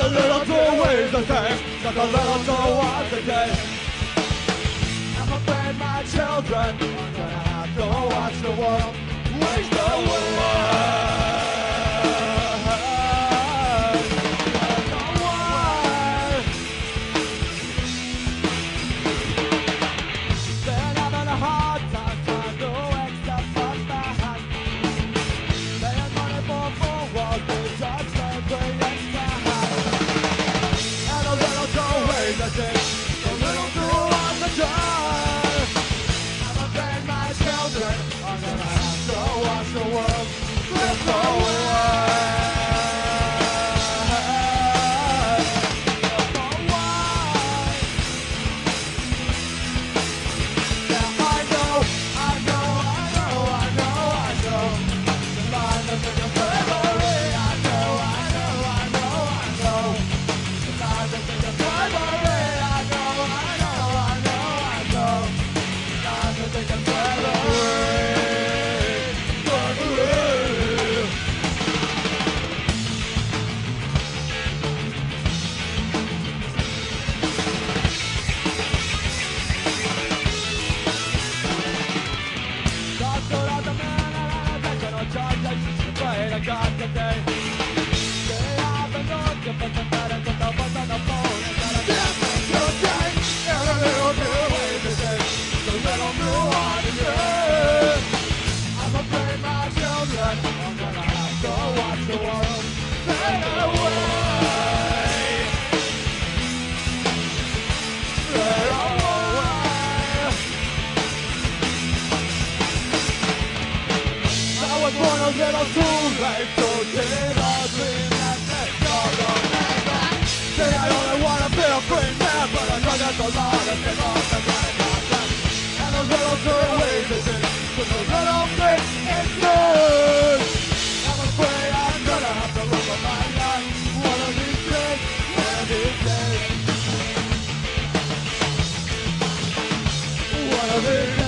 And the little doorway's the same, like a little door was the day. I'm afraid my children are gonna have to watch the world waste away. Slip. Yeah, I know, I know, I know, I know, I know. The world. I was born a little too late only wanna be a free man, but I know there's a lot of covered